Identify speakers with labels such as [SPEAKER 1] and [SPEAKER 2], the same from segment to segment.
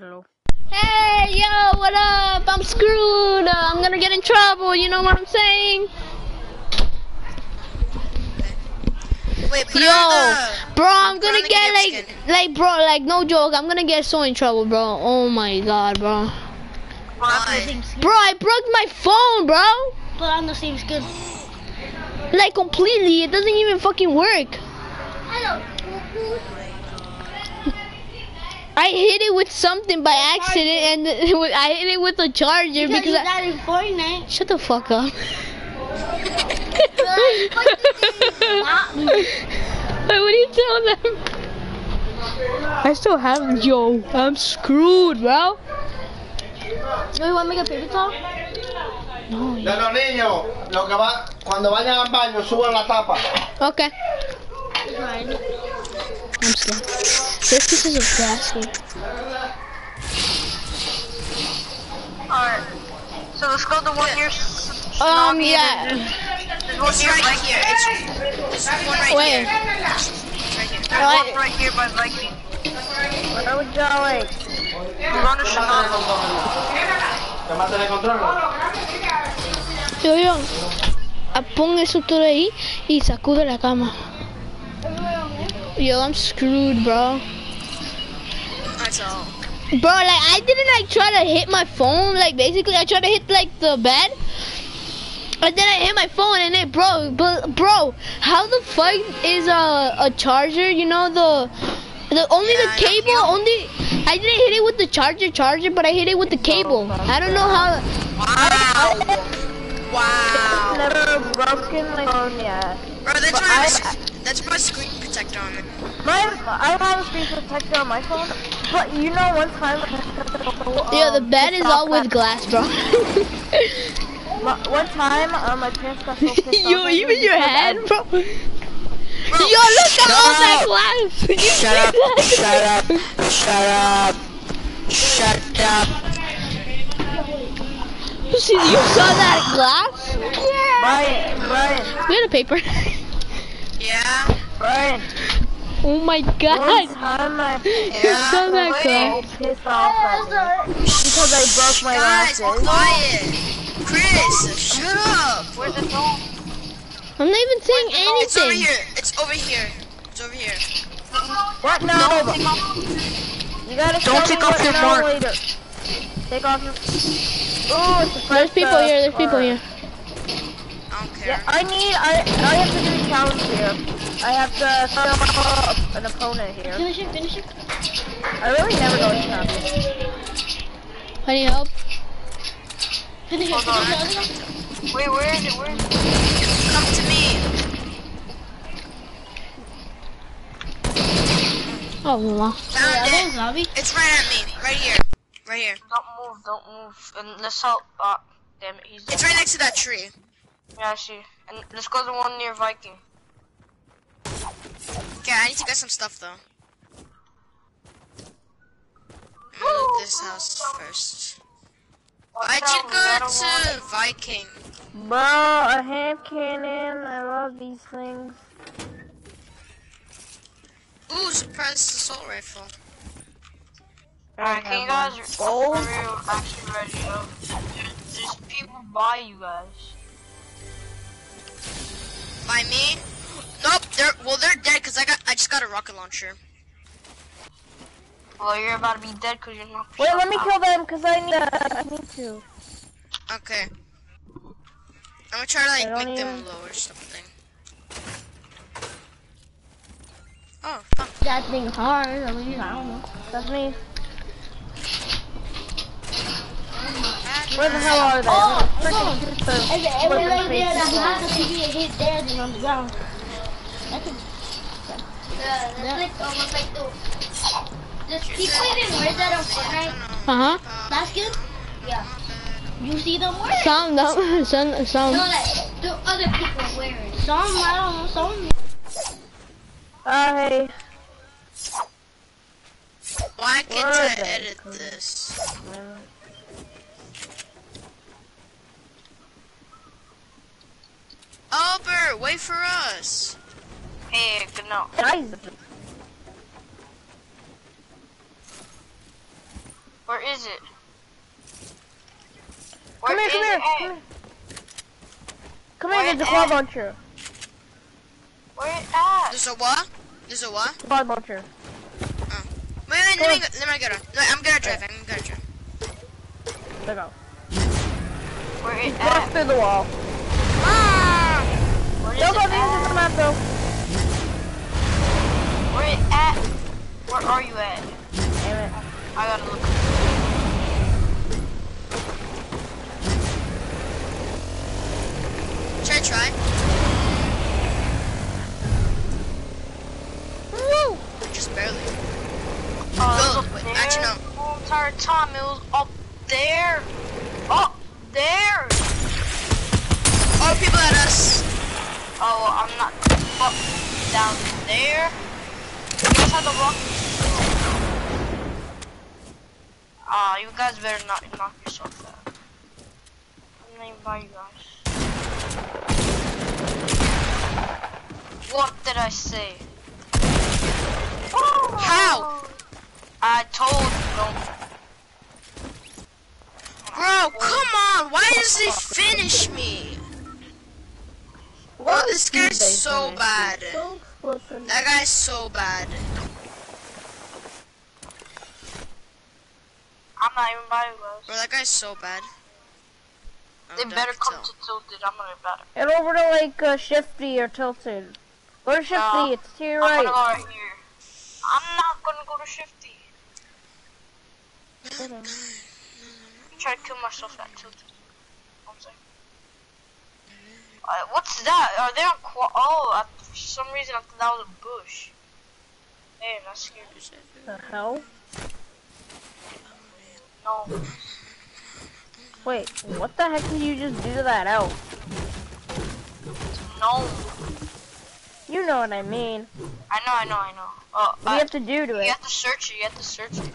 [SPEAKER 1] Hello.
[SPEAKER 2] Hey, yo, what up? I'm screwed. Uh, I'm gonna get in trouble. You know what I'm saying?
[SPEAKER 3] Wait,
[SPEAKER 2] Yo,
[SPEAKER 3] the...
[SPEAKER 2] bro, I'm gonna get like,
[SPEAKER 3] skin.
[SPEAKER 2] like, bro, like, no joke. I'm gonna get so in trouble, bro. Oh my god, bro.
[SPEAKER 3] Why?
[SPEAKER 2] Bro, I broke my phone, bro.
[SPEAKER 1] Put on the same skin.
[SPEAKER 2] Like completely. It doesn't even fucking work.
[SPEAKER 1] Hello.
[SPEAKER 2] I hit it with something by accident, and I hit it with a charger
[SPEAKER 1] Because
[SPEAKER 2] because
[SPEAKER 1] you
[SPEAKER 2] I.
[SPEAKER 1] died in Fortnite.
[SPEAKER 2] Shut the fuck up.
[SPEAKER 1] Not.
[SPEAKER 2] Wait, what do you tell them? I still have yo. I'm screwed, bro.
[SPEAKER 1] Do you want to make a paper towel?
[SPEAKER 2] No.
[SPEAKER 4] De los niños, lo que va, cuando vayan al baño, suban la tapa.
[SPEAKER 2] Okay. Scared. There's pieces of glass here.
[SPEAKER 5] Alright. So let's go to one year.
[SPEAKER 2] Um, yeah.
[SPEAKER 5] There's one
[SPEAKER 3] It's
[SPEAKER 5] here
[SPEAKER 3] right
[SPEAKER 5] by
[SPEAKER 3] here. It's, it's one right
[SPEAKER 2] Where?
[SPEAKER 3] here. Right here.
[SPEAKER 5] There's one right here by Viking.
[SPEAKER 1] Where are we going?
[SPEAKER 5] We're going to Chicago.
[SPEAKER 2] Yo, yo. Pon eso todo ahí y sacude la cama. Yo, I'm screwed, bro.
[SPEAKER 3] That's all.
[SPEAKER 2] Bro, like I didn't like try to hit my phone. Like basically, I tried to hit like the bed, and then I hit my phone and it broke. But bro, how the fuck is a a charger? You know the the only
[SPEAKER 3] Yeah,
[SPEAKER 2] the
[SPEAKER 3] know.
[SPEAKER 2] cable only. I didn't hit it with the charger charger, but I hit it with the cable. I don't know how.
[SPEAKER 3] Wow. Wow.
[SPEAKER 1] Never broken my phone yet.
[SPEAKER 3] Bro, that's
[SPEAKER 1] But
[SPEAKER 3] why I
[SPEAKER 1] I-
[SPEAKER 3] have a, that's why screen protector on it.
[SPEAKER 1] My, I have a screen protector on my phone, but you know one time.
[SPEAKER 2] Yeah, the
[SPEAKER 1] um,
[SPEAKER 2] bed is all with glass, bro.
[SPEAKER 1] my- One time, uh, my parents got so pissed off.
[SPEAKER 2] Yo, even your
[SPEAKER 1] because I-
[SPEAKER 2] hand, bro.
[SPEAKER 3] Bro,
[SPEAKER 2] Yo, look at all that glass. You see
[SPEAKER 3] Shut up.
[SPEAKER 2] that?
[SPEAKER 3] Shut up. Shut up. Shut up.
[SPEAKER 2] You see, you saw that glass? Yeah!
[SPEAKER 1] Brian, Brian,
[SPEAKER 2] We had a paper.
[SPEAKER 3] Yeah.
[SPEAKER 1] Brian.
[SPEAKER 2] Oh my
[SPEAKER 1] One
[SPEAKER 2] god.
[SPEAKER 1] time, my
[SPEAKER 2] You saw that
[SPEAKER 1] parents
[SPEAKER 2] glass?
[SPEAKER 1] got so pissed off at me because I broke my
[SPEAKER 3] Guys, be
[SPEAKER 1] glasses.
[SPEAKER 3] quiet. Chris, shut up.
[SPEAKER 5] Where's the phone?
[SPEAKER 2] I'm not even saying anything.
[SPEAKER 3] It's over here. It's over here. It's over here.
[SPEAKER 1] What? No. You gotta
[SPEAKER 5] Don't take off your
[SPEAKER 1] no
[SPEAKER 5] mark.
[SPEAKER 1] later. Take off your. Ooh, it's the
[SPEAKER 2] There's people
[SPEAKER 1] uh,
[SPEAKER 2] here, there's people
[SPEAKER 1] uh,
[SPEAKER 2] here.
[SPEAKER 3] I.
[SPEAKER 1] Yeah, I need. I I have to do a challenge here. I have to throw an opponent here.
[SPEAKER 2] Finish it, finish it.
[SPEAKER 1] I really never go to champions.
[SPEAKER 2] I need help.
[SPEAKER 1] Finish it.
[SPEAKER 5] Hold on. Wait, where is it? Where is it?
[SPEAKER 3] Come to me.
[SPEAKER 2] Oh, wow.
[SPEAKER 3] Found it.
[SPEAKER 2] zombie?
[SPEAKER 3] It's right at me. Right here. Right here.
[SPEAKER 5] Don't move, don't move. And let's help. Uh, damn it, he's
[SPEAKER 3] It's right next to that tree.
[SPEAKER 5] Yeah, I see. And let's go to the one near Viking.
[SPEAKER 3] Okay, I need to get some stuff though. I'm gonna loot this house first. Why'd you go to Viking?
[SPEAKER 1] Bro, a hand cannon. I love these things.
[SPEAKER 3] Ooh, surprise assault rifle.
[SPEAKER 5] Alright, can you guys for real actually ready up? There's, there's people by you guys.
[SPEAKER 3] By me? Nope, they're well they're dead because I got I just got a rocket launcher.
[SPEAKER 5] Well, you're about to be dead because you're not.
[SPEAKER 1] Wait, let me kill them because I need. Uh, I need to.
[SPEAKER 3] Okay. I'm gonna try to like
[SPEAKER 1] I don't
[SPEAKER 3] make them
[SPEAKER 1] even-
[SPEAKER 3] low or something. Oh, fuck.
[SPEAKER 1] That thing hard. I mean, I don't know. That's me. Where the hell are they?
[SPEAKER 6] Oh,
[SPEAKER 1] Freaking hit the
[SPEAKER 6] If it ever
[SPEAKER 1] flipper
[SPEAKER 6] lay there, that's
[SPEAKER 1] faces.
[SPEAKER 6] the TV it hit there than on the ground. That's a, the, the flick almost like the. Does people even wear that on Fortnite?
[SPEAKER 2] Uh huh.
[SPEAKER 6] That's good? Yeah. You see them wear it?
[SPEAKER 2] Some, no, some, some.
[SPEAKER 6] No, like, the other people wear it. Some, I don't know, some.
[SPEAKER 1] Uh, hey.
[SPEAKER 3] Why can't
[SPEAKER 1] Where
[SPEAKER 3] I edit this? Albert, wait for us.
[SPEAKER 5] Hey, good night.
[SPEAKER 1] Guys.
[SPEAKER 5] Where is it?
[SPEAKER 1] Come
[SPEAKER 5] Where
[SPEAKER 1] here,
[SPEAKER 5] is
[SPEAKER 1] come here,
[SPEAKER 5] it
[SPEAKER 1] come
[SPEAKER 5] at?
[SPEAKER 1] here. Come here,
[SPEAKER 5] Where
[SPEAKER 1] there's a quad launcher.
[SPEAKER 5] Where it at?
[SPEAKER 3] There's a what? There's a what?
[SPEAKER 1] Quad launcher. Oh.
[SPEAKER 3] Wait, wait, let me, go, let me get her. No, I'm gonna drive. I'm gonna drive.
[SPEAKER 1] There you go.
[SPEAKER 5] Where it
[SPEAKER 1] Cross
[SPEAKER 5] at?
[SPEAKER 1] through the wall. Don't go
[SPEAKER 5] it
[SPEAKER 1] into the map though.
[SPEAKER 5] Where at? Where are you at?
[SPEAKER 1] Damn it.
[SPEAKER 5] I gotta look.
[SPEAKER 3] Should I try?
[SPEAKER 1] Woo!
[SPEAKER 3] Just barely.
[SPEAKER 5] Oh, it was
[SPEAKER 3] Go.
[SPEAKER 5] up
[SPEAKER 3] Wait, actually, no.
[SPEAKER 5] The whole entire time it was up there. Up down there. You guys the rock. Ah, you guys better not knock yourself out. I'm even by you guys. What did I say?
[SPEAKER 3] How?
[SPEAKER 5] I told you don't.
[SPEAKER 3] Bro, come on. Why does he finish me? Oh, this guy's so bad. That guy's so bad.
[SPEAKER 5] I'm not even by you guys.
[SPEAKER 3] Bro, that guy's so bad.
[SPEAKER 5] They
[SPEAKER 3] I'm
[SPEAKER 5] better
[SPEAKER 3] done
[SPEAKER 5] come
[SPEAKER 3] to
[SPEAKER 5] to tilted. I'm gonna be better.
[SPEAKER 1] Head over to like uh, Shifty or Tilted. Go to Shifty,
[SPEAKER 5] No,
[SPEAKER 1] it's to your
[SPEAKER 5] I'm gonna
[SPEAKER 1] right.
[SPEAKER 5] go right here. I'm not gonna go to Shifty. Try to kill myself at tilted. One second. Uh, what's that? Are they on qua- Oh, I, for some reason I thought that was a bush. Hey, that's scary.
[SPEAKER 1] The hell?
[SPEAKER 5] No.
[SPEAKER 1] Wait, what the heck did you just do to that elf?
[SPEAKER 5] No.
[SPEAKER 1] You know what I mean.
[SPEAKER 5] I know, I know, I know. Oh,
[SPEAKER 1] What do you have to do to
[SPEAKER 5] you
[SPEAKER 1] it?
[SPEAKER 5] You have to search it. You have to search it.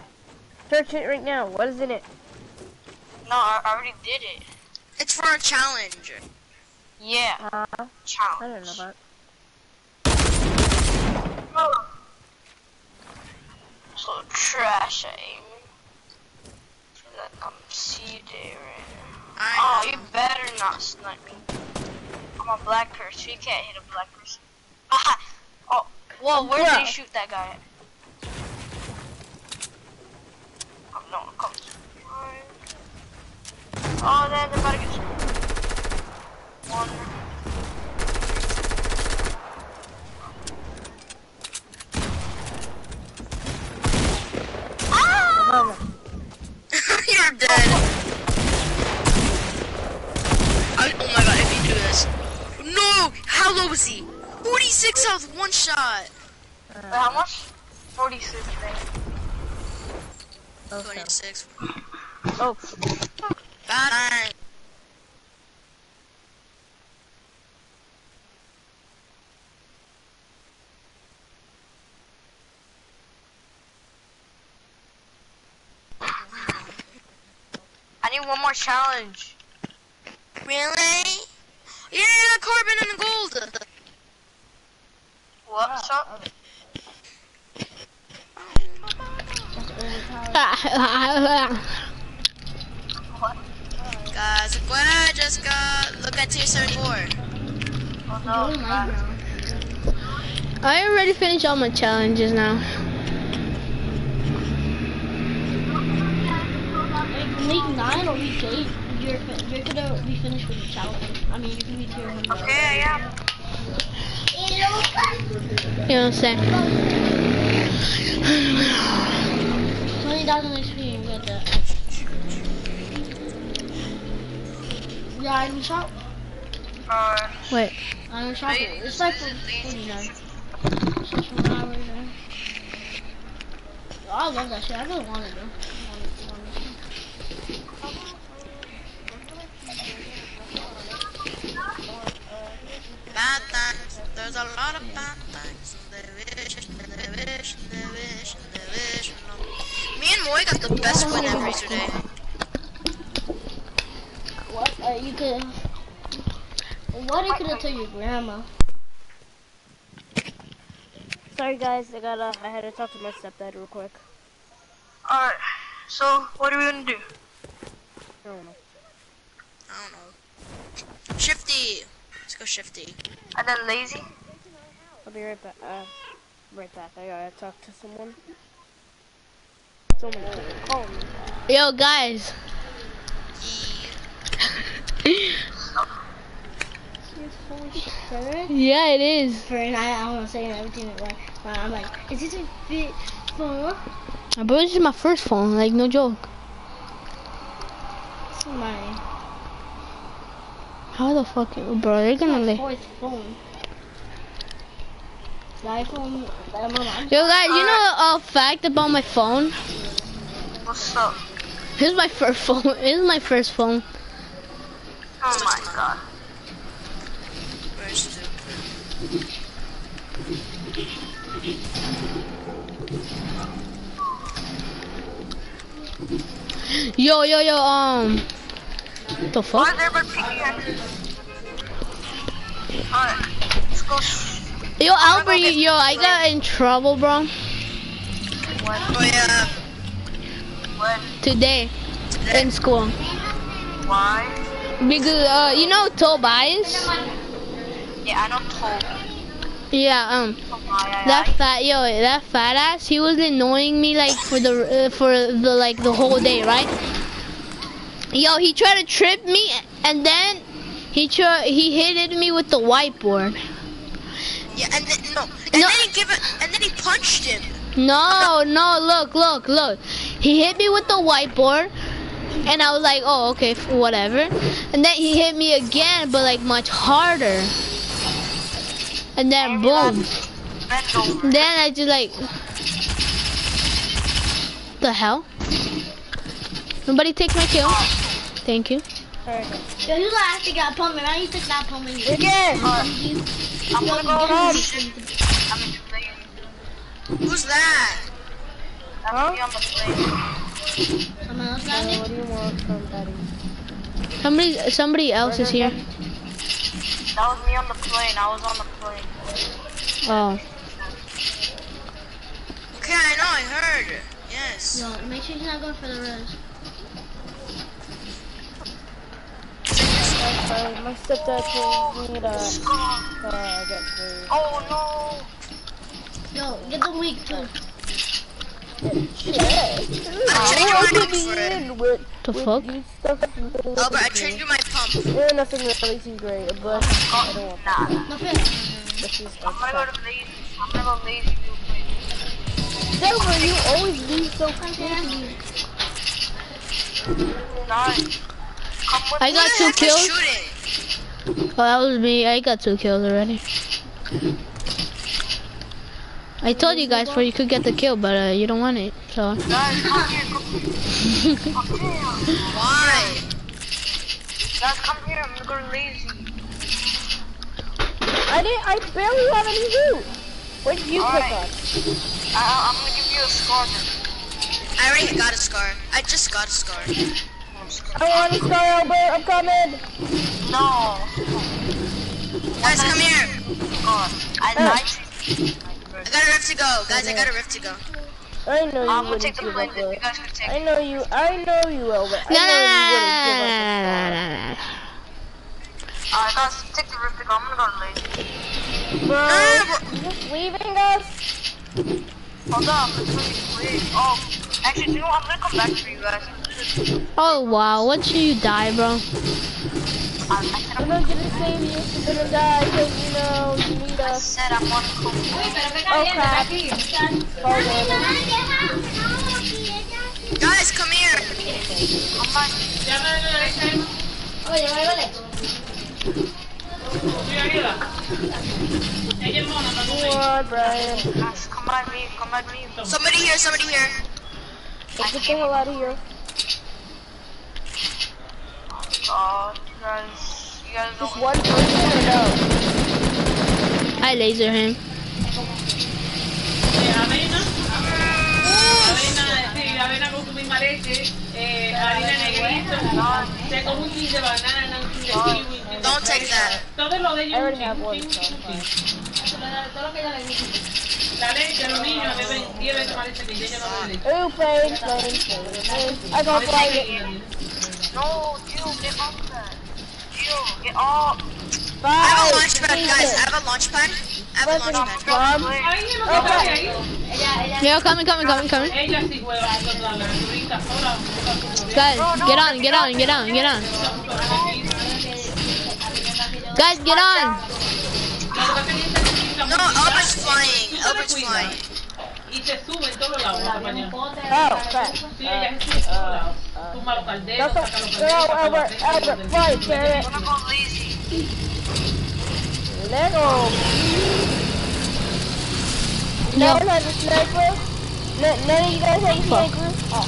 [SPEAKER 1] Search it right now. What is in it?
[SPEAKER 5] No, I, I already did it.
[SPEAKER 3] It's for a challenge.
[SPEAKER 5] Yeah,
[SPEAKER 1] Uh, I
[SPEAKER 5] challenge.
[SPEAKER 1] don't know about.
[SPEAKER 5] So trash at aiming. Feel like I'm see there. Oh,
[SPEAKER 3] I
[SPEAKER 5] you better not snipe me. I'm a black person. You can't hit a black person. Aha! Oh, whoa, where did
[SPEAKER 1] Bro.
[SPEAKER 5] you shoot that guy at? Oh, no, come. Oh, then they're about to get One. Ah!
[SPEAKER 1] Um,
[SPEAKER 3] You're dead. I, oh my god, if you do this. No! How low is he? 46 health, one shot.
[SPEAKER 5] Wait, how much? 46, man.
[SPEAKER 1] okay.
[SPEAKER 3] 26.
[SPEAKER 1] Oh,
[SPEAKER 3] Bad.
[SPEAKER 5] I need one more challenge.
[SPEAKER 3] Really? Yeah, the carbon and the gold.
[SPEAKER 5] What's up?
[SPEAKER 3] Guys, I just got look at tier 74.
[SPEAKER 5] Oh no.
[SPEAKER 6] Doing.
[SPEAKER 2] I already finished all my challenges now.
[SPEAKER 6] Like week nine or week eight, you're you're gonna be finished with the challenge. I mean, you can be tier one.
[SPEAKER 5] Okay, I am.
[SPEAKER 2] You know what I'm saying?
[SPEAKER 6] Twenty thousand XP, you got that. Yeah, item shop.
[SPEAKER 5] Uh,
[SPEAKER 2] Wait.
[SPEAKER 6] Item shop. It's like for forty nine. Just for hour there. Oh, I love that shit. I really want it though. I want it, I want it.
[SPEAKER 3] Bad things. There's a lot of bad things. They wish, they wish, they wish, they wish. No. Me and Moy got the best win ever today.
[SPEAKER 6] What? Uh, you could. What are you could have told your grandma?
[SPEAKER 1] sorry guys, I gotta, I had to talk to my stepdad real quick.
[SPEAKER 5] alright. So, what are we gonna do?
[SPEAKER 6] I don't know.
[SPEAKER 3] I don't know. Shifty. Let's go shifty.
[SPEAKER 5] And then lazy?
[SPEAKER 6] I'll be right back. Uh, right back. I gotta talk to someone. Someone call me.
[SPEAKER 2] Yo, guys. Yeah, it is.
[SPEAKER 6] For and I, I want to say everything like I'm like, is this a fit for
[SPEAKER 2] Bro, this is my first phone. Like, no joke.
[SPEAKER 6] my
[SPEAKER 2] How the fuck, bro? They're gonna
[SPEAKER 6] my
[SPEAKER 2] like.
[SPEAKER 6] fourth phone? The iPhone. I'm.
[SPEAKER 2] Yo, guys, you know a fact about my phone?
[SPEAKER 5] What's up?
[SPEAKER 2] This is my first phone. This is my first phone.
[SPEAKER 5] Oh my god.
[SPEAKER 3] Where's
[SPEAKER 2] Yo, yo, yo. Um. The fuck?
[SPEAKER 5] is everybody peeking at me? Alright, let's go.
[SPEAKER 2] Yo, Albert, yo, I got in trouble, bro.
[SPEAKER 3] Oh yeah.
[SPEAKER 5] When?
[SPEAKER 2] Today in school
[SPEAKER 5] Why?
[SPEAKER 2] because uh, you know Tobias.
[SPEAKER 5] Yeah, I know Toby.
[SPEAKER 2] Yeah, um. That fat yo, that fat ass, he was annoying me like for the uh, for the like the whole day, right? Yo, he tried to trip me, and then he tried he hit me with the whiteboard.
[SPEAKER 3] Yeah, and then no, and
[SPEAKER 2] No.
[SPEAKER 3] then he give it, and then he punched him.
[SPEAKER 2] No, no, look, look, look. He hit me with the whiteboard, and I was like, oh, okay, f- whatever. And then he hit me again, but like much harder. And then
[SPEAKER 5] oh, boom.
[SPEAKER 2] Then I just like, the hell? Nobody take my kill. Oh. Thank you.
[SPEAKER 6] Yo, you last to get pumping. I used to stop pumping.
[SPEAKER 1] Again!
[SPEAKER 5] I'm gonna go home. I'm in the plane.
[SPEAKER 3] Who's that?
[SPEAKER 5] That's me on the plane.
[SPEAKER 6] Someone else
[SPEAKER 1] So what do you want from Betty?
[SPEAKER 2] Somebody, somebody else is here.
[SPEAKER 5] That was me on the plane. I was on the plane.
[SPEAKER 2] Oh,
[SPEAKER 3] Okay, I know, I heard. Yes.
[SPEAKER 6] Yo, make sure you're not going for the res.
[SPEAKER 1] Uh, my stepdad told me to uh, get food.
[SPEAKER 5] Oh
[SPEAKER 6] Yo, get the weak too.
[SPEAKER 3] I'm trading my pump for it.
[SPEAKER 1] In with,
[SPEAKER 2] the
[SPEAKER 1] with
[SPEAKER 2] fuck?
[SPEAKER 1] these stuff.
[SPEAKER 3] Albert, I traded you my pump.
[SPEAKER 1] Yeah, nothing really too great, but I don't want
[SPEAKER 5] no. Nah.
[SPEAKER 6] No fair.
[SPEAKER 1] this is
[SPEAKER 5] I'm gonna go to lazy. I'm gonna go lazy. real.
[SPEAKER 1] Silver, you always leave so quickly.
[SPEAKER 5] Nice. Come with
[SPEAKER 2] I got two kills. Oh, that was me. I got two kills already. I told you guys before you could get the kill, but uh, you don't want it. So
[SPEAKER 5] Guys, come here. Come here.
[SPEAKER 3] Why?
[SPEAKER 5] Guys, come here. I'm gonna go lazy.
[SPEAKER 1] I didn't. I barely have any loot. What did you
[SPEAKER 5] All
[SPEAKER 1] pick
[SPEAKER 5] right.
[SPEAKER 1] up?
[SPEAKER 5] I, I'm gonna give you a scar.
[SPEAKER 3] I already got a scar. I just got a scar.
[SPEAKER 1] I want a star, Albert. I'm coming.
[SPEAKER 5] No.
[SPEAKER 3] Guys, come here.
[SPEAKER 5] God. I
[SPEAKER 1] Oh.
[SPEAKER 3] I got a rift to go. Guys, I got a rift to go.
[SPEAKER 1] I know you
[SPEAKER 5] gonna
[SPEAKER 1] wouldn't
[SPEAKER 5] take the
[SPEAKER 1] give
[SPEAKER 5] plane.
[SPEAKER 1] up
[SPEAKER 5] you guys can take.
[SPEAKER 1] I know you. I know you, Albert. I
[SPEAKER 2] no,
[SPEAKER 1] know
[SPEAKER 2] no,
[SPEAKER 1] you
[SPEAKER 2] no, no, no, no, no, no.
[SPEAKER 5] Alright, guys, take the rift. To go. I'm gonna go to.
[SPEAKER 1] Bro,
[SPEAKER 3] Ah,
[SPEAKER 1] just leaving us?
[SPEAKER 5] Hold. It's really weird. Oh, actually, you know what? I'm gonna come back for you guys.
[SPEAKER 2] Oh wow, what should you die, bro?
[SPEAKER 5] I, I said
[SPEAKER 1] I'm
[SPEAKER 5] I'm,
[SPEAKER 1] not gonna save you. You're gonna die because you know you need
[SPEAKER 5] I
[SPEAKER 1] us.
[SPEAKER 5] said I'm gonna come.
[SPEAKER 1] Oh crap. Hold on.
[SPEAKER 3] guys, come here.
[SPEAKER 5] Come back.
[SPEAKER 6] Oye, vale, vale.
[SPEAKER 1] Come on, Brian.
[SPEAKER 5] Guys, come by me. Come by me.
[SPEAKER 3] Somebody here, somebody here.
[SPEAKER 1] Let's get the hell out of here.
[SPEAKER 5] Oh you guys, you guys
[SPEAKER 1] Just
[SPEAKER 5] don't.
[SPEAKER 1] one person or no?
[SPEAKER 2] I laser him.
[SPEAKER 7] avena, avena, sí, avena con tu misma leche, eh, harina negrito, se come un kilo de banana, un kilo de kiwi.
[SPEAKER 3] Don't take that.
[SPEAKER 7] Todo lo de ellos.
[SPEAKER 1] I
[SPEAKER 7] already
[SPEAKER 1] have one, so I'm fine.
[SPEAKER 7] Todo lo que ella le dice. La leche, los niños beben 10 veces más leche yo, yo no bebo leche.
[SPEAKER 1] Ooh, plane, plane, plane, plane. I got
[SPEAKER 7] Leche
[SPEAKER 1] fly it.
[SPEAKER 7] Guía.
[SPEAKER 5] No, Jill, get off that. Jill, get off.
[SPEAKER 3] I have a launch pad, guys. I have a launch pad. I have a
[SPEAKER 1] Listen,
[SPEAKER 3] launch pad.
[SPEAKER 1] Mom.
[SPEAKER 7] Ay, yo no sé qué hay ahí.
[SPEAKER 2] Yeah, coming, coming, coming, coming.
[SPEAKER 7] Ella sí juega a la la turista sola, juega con su novia.
[SPEAKER 2] Guys, get on, get on, get on, get on. Guys, get on.
[SPEAKER 3] No, Albert's flying. Albert's flying.
[SPEAKER 7] Y se sube en todos lados, compañero.
[SPEAKER 1] Oh, crap.
[SPEAKER 7] Sí, ella se sube en todos lados. Tumba los calderos, saca los calderos,
[SPEAKER 1] no,
[SPEAKER 7] saca los
[SPEAKER 1] Albert,
[SPEAKER 7] aceites, los
[SPEAKER 1] Albert,
[SPEAKER 7] del-
[SPEAKER 1] fly, carrot.
[SPEAKER 5] I'm gonna go lazy.
[SPEAKER 1] Lego. No one has a sniper. No, none of you guys have a sniper. Oh.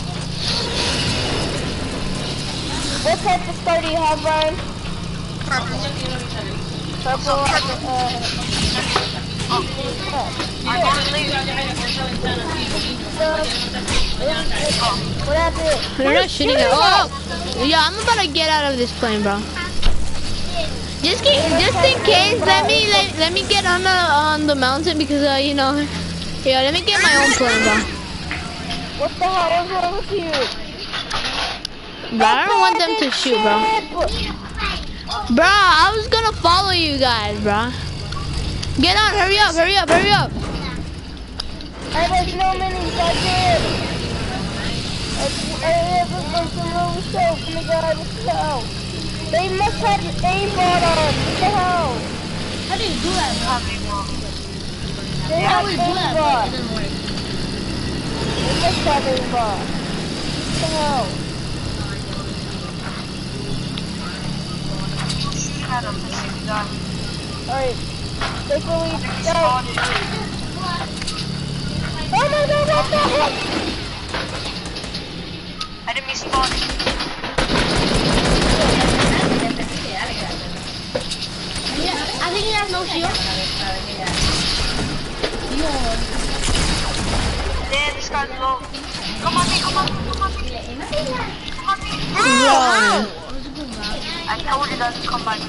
[SPEAKER 1] What type of star do you have, Brian?
[SPEAKER 3] Purple.
[SPEAKER 1] Purple. Uh, uh
[SPEAKER 5] I'm going lazy.
[SPEAKER 1] what happened?
[SPEAKER 2] They're not shooting at Oh! Yeah, I'm about to get out of this plane, bro. Just keep, just in case, let me let, let me get on the on the mountain because uh you know, yeah, let me get my own plane, bro.
[SPEAKER 1] What the hell is wrong with you?
[SPEAKER 2] Bro, I don't want them to shoot, bro. Bro, I was gonna follow you guys, bro. Get on, hurry up, hurry up, hurry up.
[SPEAKER 1] I have no minis, that's it. I I have a bunch of little soap. Oh my god, what the hell? They must have the aimbot on. What the hell?
[SPEAKER 6] How do you do that?
[SPEAKER 1] They
[SPEAKER 6] How
[SPEAKER 1] have
[SPEAKER 6] do you do that?
[SPEAKER 1] aimbot.
[SPEAKER 6] It doesn't work.
[SPEAKER 1] They must have aimbot. What the hell?
[SPEAKER 5] Shooting at him to see if he dies.
[SPEAKER 1] Alright. Take the lead. Oh my god, what the heck?
[SPEAKER 5] Enemy spawning.
[SPEAKER 6] Yeah, I think he has no shield.
[SPEAKER 5] Damn, this guy's low. Come on me, come on me, come on me. Come on.
[SPEAKER 2] Bro.
[SPEAKER 5] I told you that to come by me.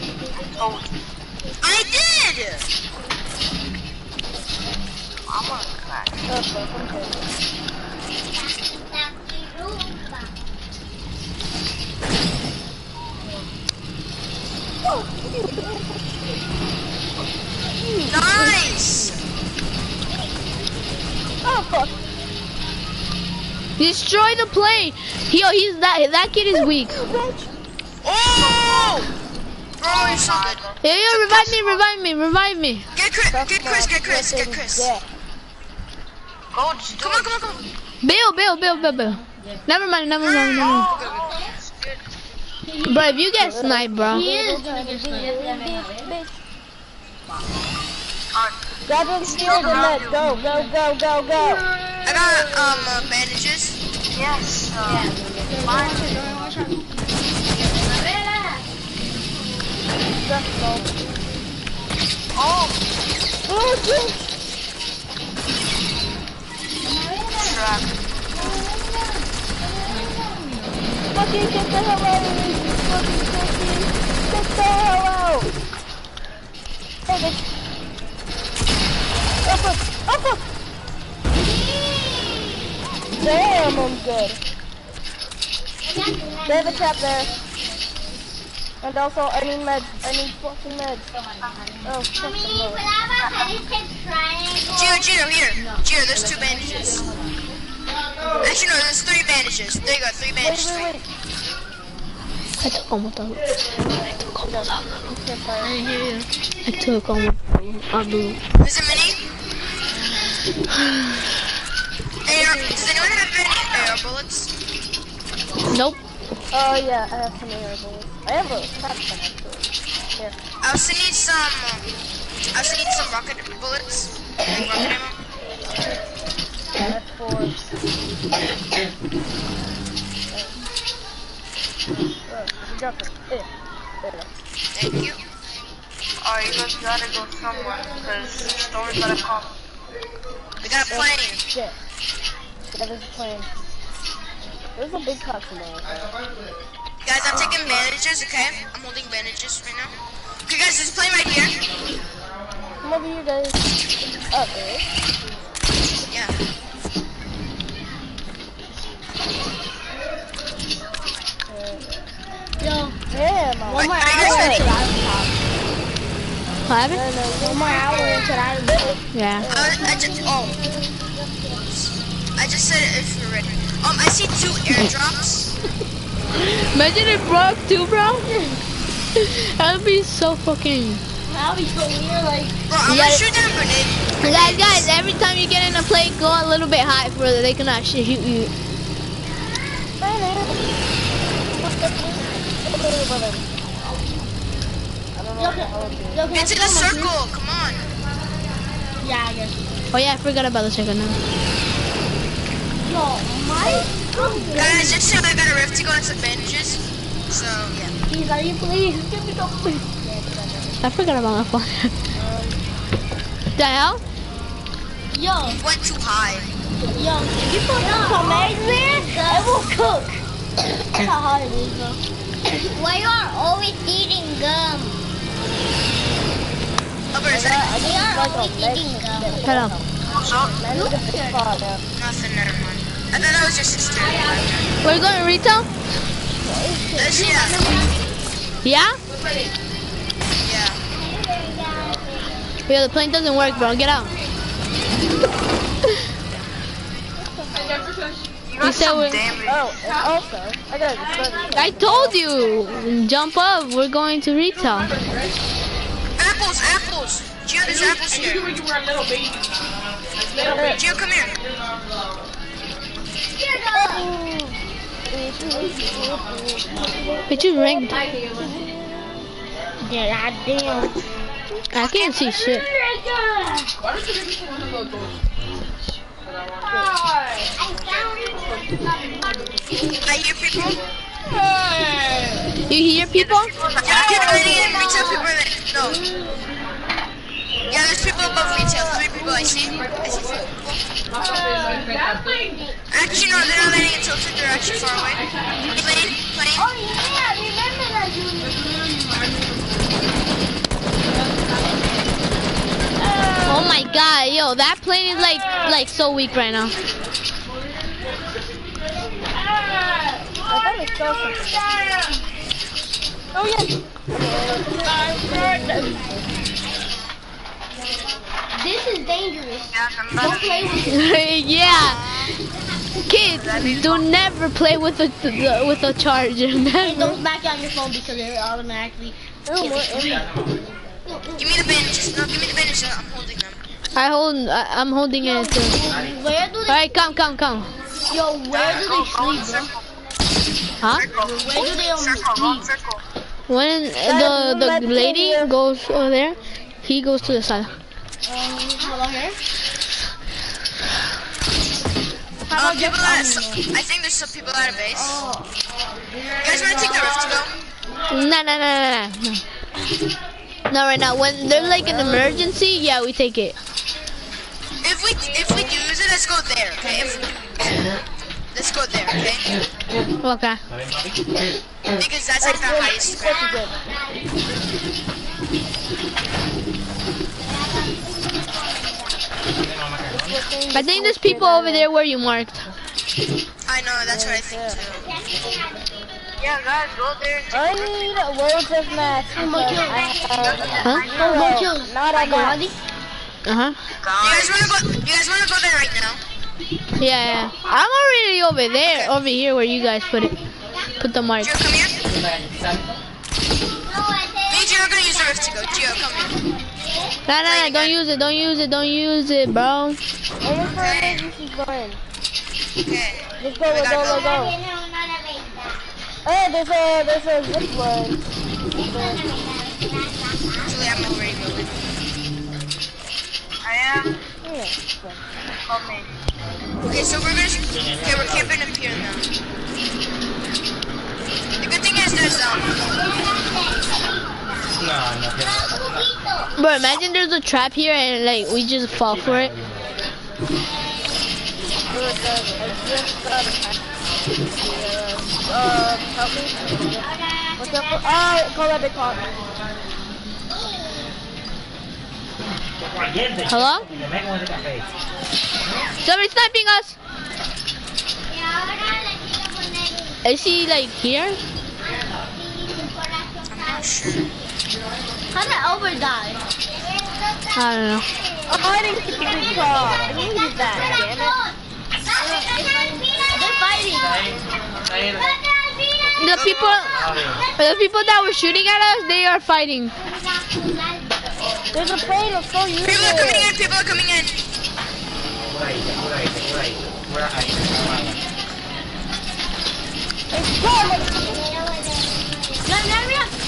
[SPEAKER 5] You.
[SPEAKER 3] I did.
[SPEAKER 5] I'm gonna crack.
[SPEAKER 1] Okay, okay.
[SPEAKER 3] Nice.
[SPEAKER 1] Oh fuck.
[SPEAKER 2] Destroy the plane. Yo, he's that that kid is weak.
[SPEAKER 3] Oh. Bro, you're so good.
[SPEAKER 2] Yo, yo, revive me, revive me, revive me.
[SPEAKER 3] Get Chris. Get Chris. Get Chris. Get Chris.
[SPEAKER 5] Go,
[SPEAKER 3] Come on. Come on. Come on.
[SPEAKER 2] Bill, Bill, Bill, Bill, Bill. Never mind, never mind, never mind. Bro, if you get sniped, bro.
[SPEAKER 6] He is gonna get sniped.
[SPEAKER 1] Grab him shield and let go, go, go, go, go.
[SPEAKER 3] I got um uh, bandages.
[SPEAKER 5] Yes. Uh, mine.
[SPEAKER 1] Go.
[SPEAKER 5] Oh,
[SPEAKER 1] Oh,
[SPEAKER 5] trap.
[SPEAKER 1] Fucking get the hell out of me, you fucking. Get the hell out. Hey, up. Damn, I'm good. They have a trap there. And also, I need meds. I need fucking meds. Oh, fuck the Lord.
[SPEAKER 3] Gio, Gio, here. Gio, there's two bandages. Actually, no, there's three bandages. There you go, three bandages.
[SPEAKER 1] wait, wait.
[SPEAKER 2] I took almost all. I took almost all.
[SPEAKER 1] Can't fire.
[SPEAKER 2] I took almost all. blue.
[SPEAKER 3] There's a mini. AR, does anyone have any AR bullets?
[SPEAKER 2] Nope.
[SPEAKER 1] Oh, yeah, I have some air bullets. I have a crap ton, actually. Here.
[SPEAKER 3] I also need some. um, I also need some rocket bullets. Rocket ammo.
[SPEAKER 1] That's for. Oh. Eh.
[SPEAKER 3] Thank you.
[SPEAKER 5] Alright, you guys gotta go somewhere because storm's gotta come.
[SPEAKER 3] We got a plane.
[SPEAKER 1] Shit. Yeah, there's a plane. There's a big customer.
[SPEAKER 3] Guys, I'm taking bandages, okay? I'm holding bandages right now. Okay, guys, there's a plane right here.
[SPEAKER 1] Come over here, guys. Up there. Yeah. Yo, damn. One more hour.
[SPEAKER 2] What happened?
[SPEAKER 1] No, no, one more hour until I leave.
[SPEAKER 2] Yeah.
[SPEAKER 3] Uh, I just, oh. I just said it if you're ready. Um, I see two airdrops.
[SPEAKER 2] Imagine it broke too, bro. that would be so fucking.
[SPEAKER 1] That'd be so weird, like.
[SPEAKER 3] Bro, I'm
[SPEAKER 2] Yeah.
[SPEAKER 3] gonna shoot down a grenade.
[SPEAKER 2] Guys, guys, every time you get in a plane, go a little bit high for they can actually shoot you.
[SPEAKER 1] Yo, can, yo, can I
[SPEAKER 3] Get to
[SPEAKER 1] steal
[SPEAKER 3] the
[SPEAKER 1] my
[SPEAKER 3] circle, come on.
[SPEAKER 1] Yeah, I guess.
[SPEAKER 2] Oh yeah, I forgot about the second now.
[SPEAKER 1] Yo, my.
[SPEAKER 3] Guys, just know I got a rift to go into bandages. So, yeah.
[SPEAKER 1] Please, are you please? Give me the please.
[SPEAKER 2] I forgot about my phone. the hell?
[SPEAKER 1] Yo,
[SPEAKER 3] Went too high.
[SPEAKER 1] yo, if you put some eggs there, it will cook. That's how hard it is, bro.
[SPEAKER 6] Why you are always eating gum?
[SPEAKER 3] Oh, where is that?
[SPEAKER 6] You are always eating gum.
[SPEAKER 2] Hello.
[SPEAKER 3] What's up? Nothing, never mind. I thought that was your sister.
[SPEAKER 2] We're going to retail?
[SPEAKER 3] That's, yeah.
[SPEAKER 2] Yeah?
[SPEAKER 3] Yeah.
[SPEAKER 2] Yeah, the plane doesn't work, bro. Get out. You said we
[SPEAKER 1] Oh, and also, I gotta just
[SPEAKER 2] I told you. Jump up. We're going to retail.
[SPEAKER 3] Apples, apples. Gio, there's apples
[SPEAKER 7] You
[SPEAKER 3] here. Gio, come here.
[SPEAKER 2] It just ringed.
[SPEAKER 1] Yeah, damn.
[SPEAKER 2] I can't see shit.
[SPEAKER 7] Why don't you give me one of those doors?
[SPEAKER 3] I hear people.
[SPEAKER 2] You hear people?
[SPEAKER 3] Yeah, people landing in retail, people are landing. No. Yeah, there's people above retail. Three people I see. I see three people. Actually, no, they're not landing in tilted. They're actually far away. Plane, plane.
[SPEAKER 1] Oh yeah, remember that you.
[SPEAKER 2] Oh my god, yo, that plane is like like so weak right now.
[SPEAKER 1] I thought it saw something. Oh yeah. This is dangerous. Don't play with it.
[SPEAKER 2] yeah. Kids, do never play with a the, with a charger.
[SPEAKER 1] And
[SPEAKER 2] Never.
[SPEAKER 1] don't back on your phone because it automatically.
[SPEAKER 3] Give me the bandages. No, give me the bandages. I'm holding them.
[SPEAKER 2] I hold. I, I'm holding it too.
[SPEAKER 1] Where do they?
[SPEAKER 2] right, come, come, come.
[SPEAKER 1] Yo, where do they sleep, bro?
[SPEAKER 2] Huh?
[SPEAKER 1] Where do they sleep?
[SPEAKER 2] When the the lady goes over there, he goes to the side.
[SPEAKER 1] Um, hello here.
[SPEAKER 3] People at, I think there's some people at a base. You guys want to take the rift to go?
[SPEAKER 2] No, no, no, no, no. Not right now. When there's like an emergency, yeah, we take it.
[SPEAKER 3] If we if we do use it, let's go there. Okay. If we do use it, let's go there. Okay.
[SPEAKER 2] Okay.
[SPEAKER 3] Because that's like the highest
[SPEAKER 2] I think there's people over there where you marked.
[SPEAKER 3] I know. That's what I think too.
[SPEAKER 5] Yeah, guys, go there.
[SPEAKER 1] I need loads of mats.
[SPEAKER 2] Huh?
[SPEAKER 1] More kills. Not on that.
[SPEAKER 2] Uh huh.
[SPEAKER 3] You guys wanna go? You guys wanna go there right now?
[SPEAKER 2] Yeah, yeah. I'm already over there, over here where you guys put it. Put the mark.
[SPEAKER 3] Gio, come here. Me and Gio are gonna use the rift to go. Gio, come here.
[SPEAKER 2] No, no, no, don't use it, don't use it, don't use it, bro.
[SPEAKER 1] Where's for emergency going?
[SPEAKER 3] Okay.
[SPEAKER 1] Just go, go, go, go. Hey, there's a, there's a zip line.
[SPEAKER 3] Actually, I'm already moving.
[SPEAKER 5] I am.
[SPEAKER 1] Yeah.
[SPEAKER 5] Call me.
[SPEAKER 3] Okay, so we're gonna. Okay, we're camping up here now. The good thing is there's um.
[SPEAKER 2] Bro, imagine there's a trap here and like we just fall for it.
[SPEAKER 1] Help me. What's up? Oh, call that big pot.
[SPEAKER 2] Hello? Somebody sniping us! Is he like here?
[SPEAKER 3] I'm not sure.
[SPEAKER 6] How did Albert die?
[SPEAKER 2] I don't know.
[SPEAKER 4] Oh, I didn't get the big car. I needed that, damn it.
[SPEAKER 6] They're fighting.
[SPEAKER 2] The people, the people that were shooting at us, they are fighting.
[SPEAKER 4] There's a plane of so
[SPEAKER 3] People are coming in, people are coming in.
[SPEAKER 4] It's gone.
[SPEAKER 6] Let let me up. Let him.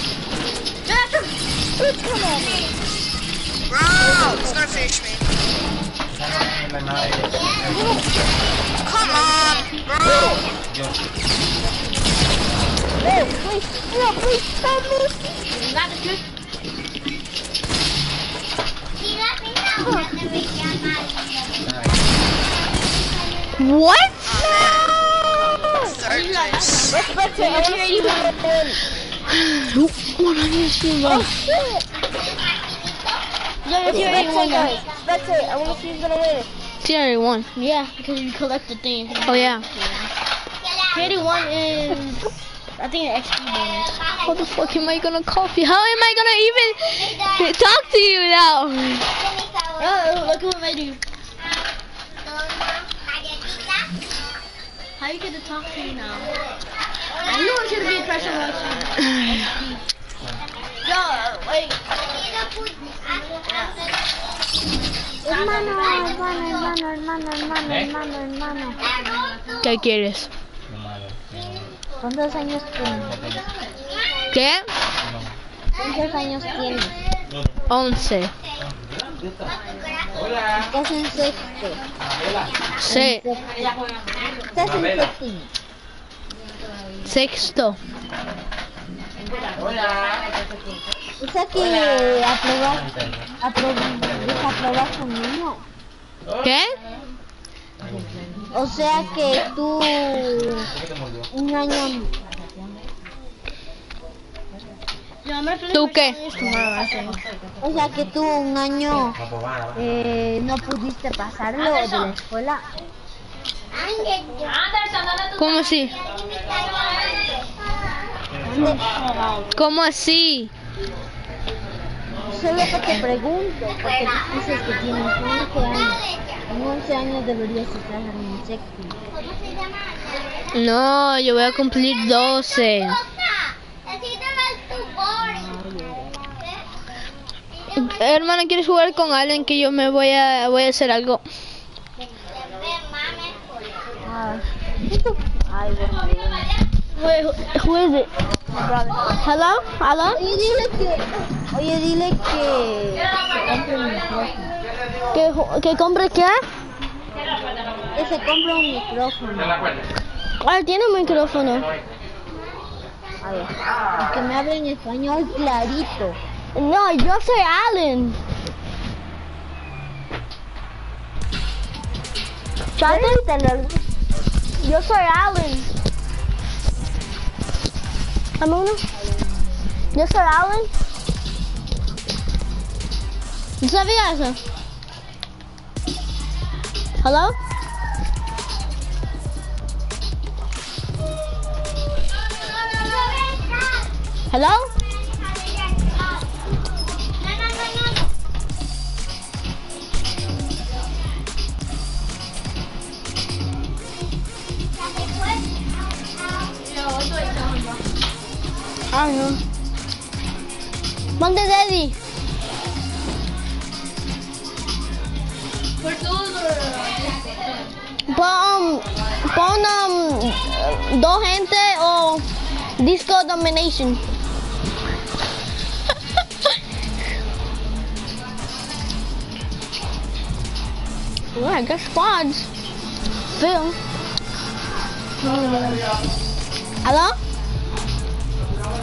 [SPEAKER 4] It's coming.
[SPEAKER 3] Bro, it's gonna finish me. Come on, bro.
[SPEAKER 4] No, please, no, please, me.
[SPEAKER 6] Not the truth.
[SPEAKER 2] What?
[SPEAKER 3] Third place.
[SPEAKER 4] Let's bet it. I want to see you win.
[SPEAKER 2] What are you doing?
[SPEAKER 4] Oh, shit.
[SPEAKER 6] Your
[SPEAKER 4] Let's it,
[SPEAKER 6] 81 now.
[SPEAKER 4] guys. Bet it. I want to see who's to win.
[SPEAKER 2] Already won.
[SPEAKER 6] Yeah, because you collect the thing.
[SPEAKER 2] Oh yeah.
[SPEAKER 6] 81 is, I think, an XP bonus.
[SPEAKER 2] How the fuck am I gonna copy? How am I gonna even talk to you now?
[SPEAKER 6] Oh, look what I do. How are you gonna talk to me now? I knew it should be a pressure watch. Yo, wait.
[SPEAKER 4] Hermano, hermano, hermano, hermano, hermano, hermano, hermano.
[SPEAKER 2] ¿Qué quieres?
[SPEAKER 4] ¿Cuántos años tienes?
[SPEAKER 2] ¿Qué?
[SPEAKER 4] ¿Cuántos años tienes?
[SPEAKER 2] 11.
[SPEAKER 4] Estás en sexto.
[SPEAKER 2] Sí.
[SPEAKER 4] Estás en séptimo.
[SPEAKER 2] Sexto.
[SPEAKER 4] O sea que aprobar, aprobar, desaprobar con niño.
[SPEAKER 2] ¿Qué?
[SPEAKER 4] O sea que tú un año,
[SPEAKER 6] Yo, I'm gonna finish
[SPEAKER 2] ¿Tú
[SPEAKER 6] my
[SPEAKER 2] qué?
[SPEAKER 6] Chinese tomorrow, I think.
[SPEAKER 4] o sea que tú un año eh, no pudiste pasarlo de la escuela.
[SPEAKER 2] ¿Cómo así? ¿Cómo así?
[SPEAKER 4] Solo que te pregunto, porque dices que tienes 11 años. En 11 años deberías estar en el séptimo.
[SPEAKER 2] No, yo voy a cumplir 12. Hermano, ¿quieres jugar con alguien que yo me voy a voy a hacer algo?
[SPEAKER 4] Ah. Ay.
[SPEAKER 2] Wait, who is it? Hello? Hello?
[SPEAKER 4] Oye, dile que, oye, dile que.
[SPEAKER 2] ¿Que, que compre qué?
[SPEAKER 4] Que se compre un micrófono.
[SPEAKER 2] Ah, tiene un micrófono.
[SPEAKER 4] A ver, que me hable en español clarito.
[SPEAKER 2] No, yo soy Allen. Yo soy Allen. Dame uno. Yo soy Allen. ¿No sabía eso? Hello? Hello? Ah, no. ¿Dónde Daddy? Pon, pon um, dos gente o disco domination. well, I guess squads. Phil. Hello?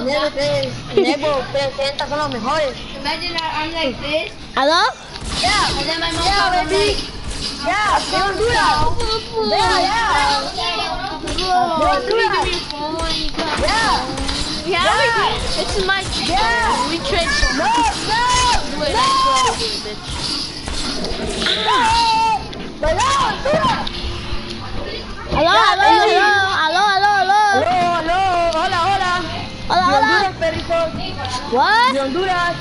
[SPEAKER 6] I,
[SPEAKER 2] I felt
[SPEAKER 8] Nebo,
[SPEAKER 2] that.
[SPEAKER 8] Nebo presenta son los mejores.
[SPEAKER 2] Imagine I, I'm like this,
[SPEAKER 6] ¿Aló?
[SPEAKER 8] Yeah,
[SPEAKER 2] and then my mom
[SPEAKER 8] yeah,
[SPEAKER 2] comes
[SPEAKER 8] baby. Yeah, de Honduras. Yeah, yeah. De Honduras. Yeah.
[SPEAKER 2] Yeah,
[SPEAKER 8] Yeah.
[SPEAKER 2] it's my
[SPEAKER 8] Yeah.
[SPEAKER 2] We trade
[SPEAKER 8] No, no,
[SPEAKER 2] Wait,
[SPEAKER 8] no.
[SPEAKER 2] bitch.
[SPEAKER 8] No. De Honduras.
[SPEAKER 6] ¿Aló, aló, aló, aló, aló, aló? What?
[SPEAKER 8] De Honduras.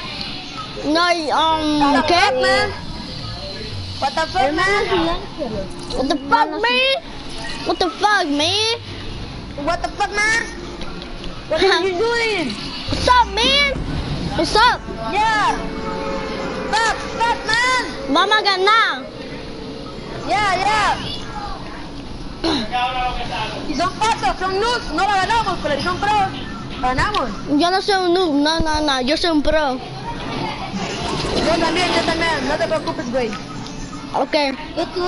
[SPEAKER 6] No, um, ¿qué?
[SPEAKER 8] man? What the fuck, man?
[SPEAKER 6] What the fuck, man? What the fuck, man?
[SPEAKER 8] What the fuck, man? What are you doing?
[SPEAKER 6] What's up, man? What's up?
[SPEAKER 8] Yeah. Stop, stop, man.
[SPEAKER 6] Vamos a ganar.
[SPEAKER 8] Yeah, yeah. Y son patos, son nuts, no la ganamos, pero son pros, ganamos.
[SPEAKER 6] Yo no soy un noob, no, no, no, yo soy un pro.
[SPEAKER 8] Yo también, yo también, no te preocupes, güey.
[SPEAKER 6] Ok.
[SPEAKER 8] ¿Y tú?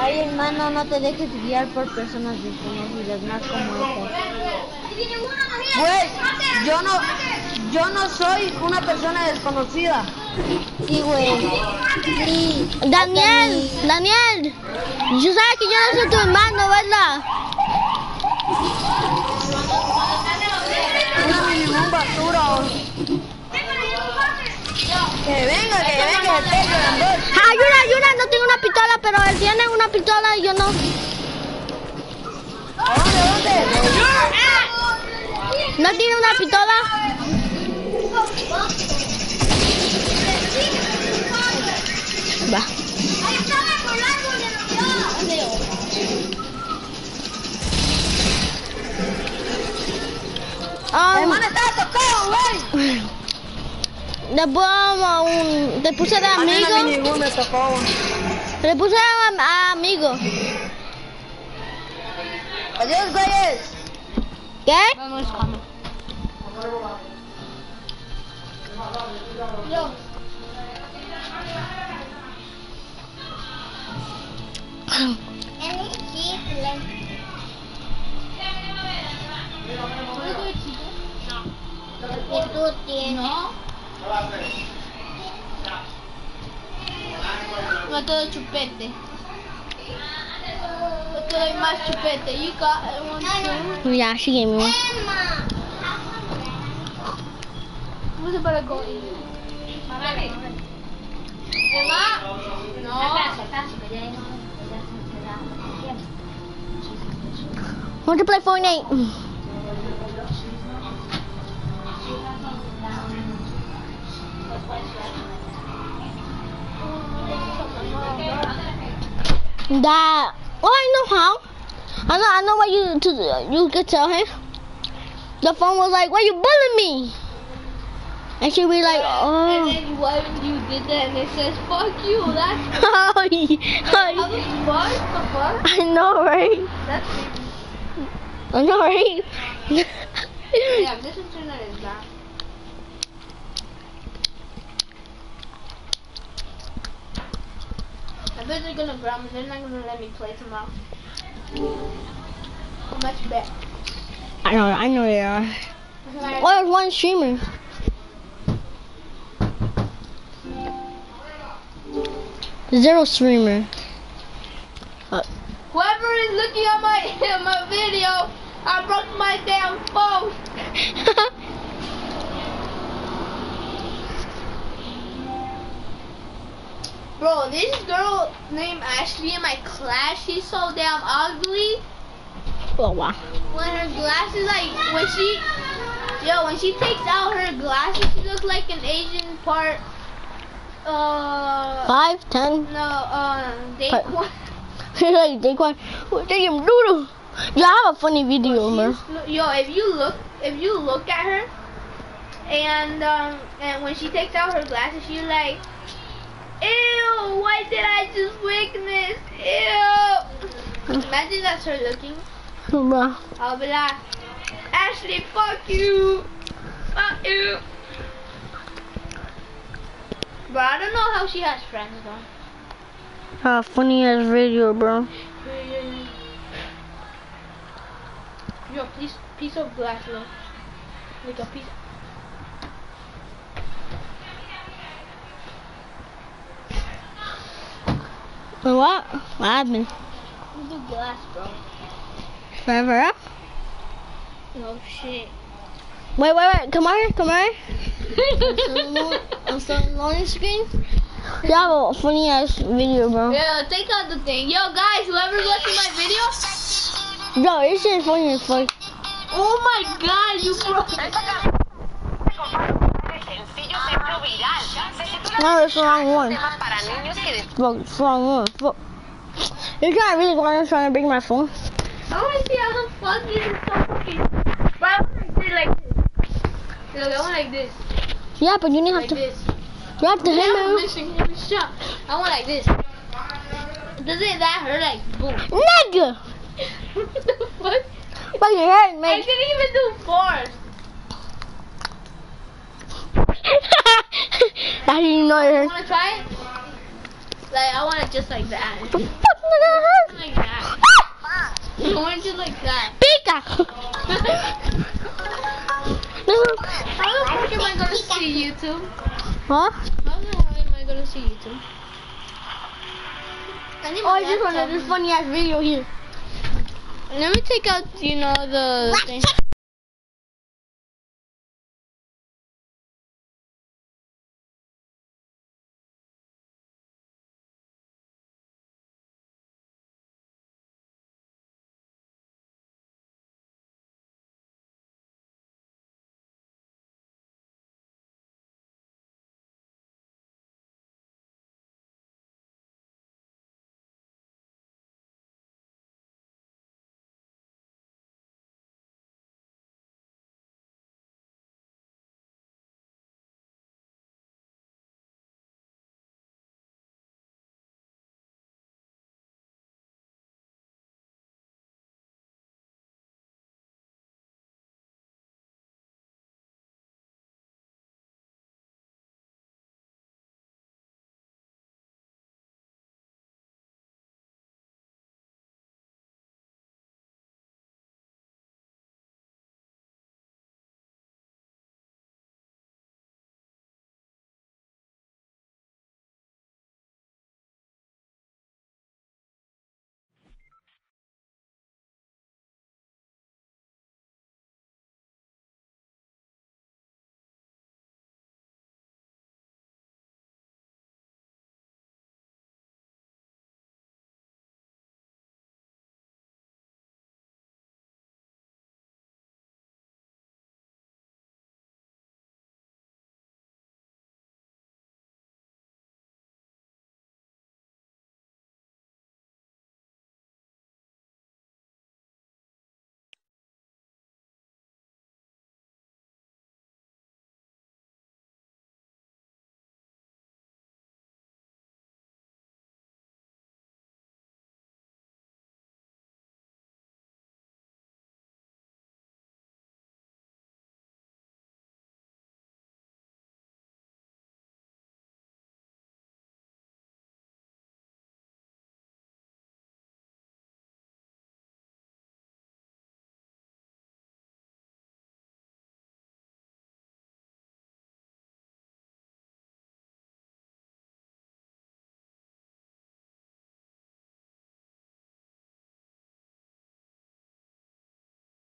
[SPEAKER 8] Ay, hermano, no te dejes guiar por personas desconocidas, más como estas. Güey, yo no, yo no soy una persona desconocida. Sí, güey. Sí.
[SPEAKER 6] Daniel, Daniel, yo sabes que yo no soy tu hermano, ¿verdad?
[SPEAKER 8] Mini basura. Que venga, que venga, pecho grandón.
[SPEAKER 6] Ayuda, ayuda, no tengo una pistola, pero él tiene una pistola y yo no.
[SPEAKER 8] ¿A dónde, dónde?
[SPEAKER 6] ¿No tiene una pistola? Va. Ah, em. Um,
[SPEAKER 8] Hermano, estaba tocado, güey.
[SPEAKER 6] Después a un... De amigo. Le puse a, a amigo.
[SPEAKER 8] Adiós, güeyes.
[SPEAKER 6] ¿Qué?
[SPEAKER 2] Vamos, vamos come. No te doy chupete. No te doy más chupete. You got one too.
[SPEAKER 6] Yeah, she gave me one.
[SPEAKER 2] Who's about to go eat? Emma? No.
[SPEAKER 6] Want to play Fortnite? That. Oh, I know how. I know. I know what you to. You could tell him. The phone was like, "Why you bullying me?" And she'd be like,
[SPEAKER 2] And
[SPEAKER 6] "Oh."
[SPEAKER 2] then what you did that and it says fuck you. That's
[SPEAKER 6] oh,
[SPEAKER 2] the fuck? The fuck?
[SPEAKER 6] I know, right?
[SPEAKER 2] That's
[SPEAKER 6] I know, right?
[SPEAKER 2] yeah. This internet is bad. I bet they're gonna ground me. They're not gonna let me play tomorrow. How much bet?
[SPEAKER 6] I know. I know they are. Oh, there's one streamer. Zero streamer. Uh.
[SPEAKER 2] Whoever is looking at my at my video, I broke my damn phone. Bro, this girl named Ashley in my class, she's so damn ugly.
[SPEAKER 6] oh wow.
[SPEAKER 2] When her glasses, like, when she, yo, when she takes out her glasses, she looks like an Asian part, uh,
[SPEAKER 6] Five, ten.
[SPEAKER 2] no, um, they,
[SPEAKER 6] But- like quite. They am doodle. You have a funny video, man.
[SPEAKER 2] Yo, if you look, if you look at her, and um, and when she takes out her glasses, she's like, "Ew, why did I just witness? Ew." Imagine that's her looking.
[SPEAKER 6] Bruh.
[SPEAKER 2] I'll be like, Ashley, fuck you, fuck you. But I don't know how she has friends though.
[SPEAKER 6] Uh, funny ass video, bro.
[SPEAKER 2] Yo, piece piece of glass, look. Like a piece.
[SPEAKER 6] What? What happened?
[SPEAKER 2] Do glass, bro.
[SPEAKER 6] Forever up?
[SPEAKER 2] Oh shit.
[SPEAKER 6] Wait, wait, wait. Come on here. Come on here.
[SPEAKER 2] I'm still on loading screen.
[SPEAKER 6] Yeah, a funny ass video, bro.
[SPEAKER 2] Yeah, take out the thing. Yo, guys, whoever's watching my video.
[SPEAKER 6] Bro, this shit is funny as fuck.
[SPEAKER 2] Oh my god, you bro.
[SPEAKER 6] No, it's the wrong one. Bro, it's the wrong one. Fuck. You're trying really going trying to bring my phone.
[SPEAKER 2] I want to see how the fuck is so fucking. But I want to do like this. Look, I want like this.
[SPEAKER 6] Yeah, but you have
[SPEAKER 2] Like
[SPEAKER 6] to.
[SPEAKER 2] this.
[SPEAKER 6] You have to hit
[SPEAKER 2] Yeah, I'm
[SPEAKER 6] me.
[SPEAKER 2] missing every shot. I want like this. Doesn't that hurt like boom?
[SPEAKER 6] Nigga!
[SPEAKER 2] what the fuck?
[SPEAKER 6] But you hurt
[SPEAKER 2] I
[SPEAKER 6] me.
[SPEAKER 2] didn't even do fours.
[SPEAKER 6] I didn't know it hurt.
[SPEAKER 2] Wanna try it? Like I want it just like that.
[SPEAKER 6] The fuck nigga hurt?
[SPEAKER 2] Like that. Ah! I want it just like that.
[SPEAKER 6] Pika!
[SPEAKER 2] How the fuck am I gonna see YouTube?
[SPEAKER 6] huh?
[SPEAKER 2] How the hell am I gonna see YouTube? I
[SPEAKER 6] Oh, I just wanted this funny ass video here.
[SPEAKER 2] Let me take out, you know, the thing.